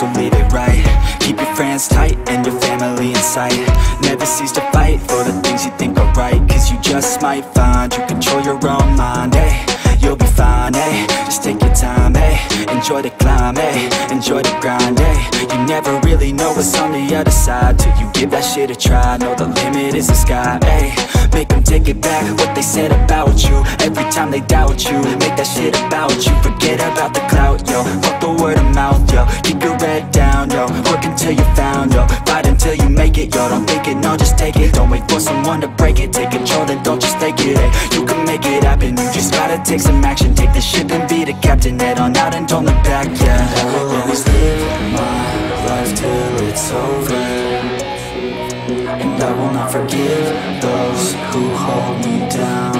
so live it right friends tight and your family in sight. Never cease to fight for the things you think are right Cause you just might find you control your own mind, take your time, hey Enjoy the climb, hey Enjoy the grind, hey You never really know what's on the other side Till you give that shit a try. Know the limit is the sky, hey Make them take it back what they said about you. Every time they doubt you Make that shit about you. Forget about the clout, yo. Fuck the word of mouth, yo. Keep your head down, yo. Work until you found, yo. Fight until you make it, yo. Don't think it, no, just take it. Don't wait for someone to break it. Take control, then don't just take it, hey gotta take some action Take the ship and be the captain Head on out and don't look back, yeah. I will always live my life till it's over. And I will not forgive those who hold me down.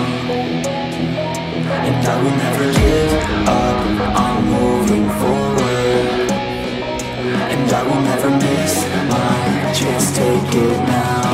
And I will never give up, I'm moving forward. And I will never miss my chance, take it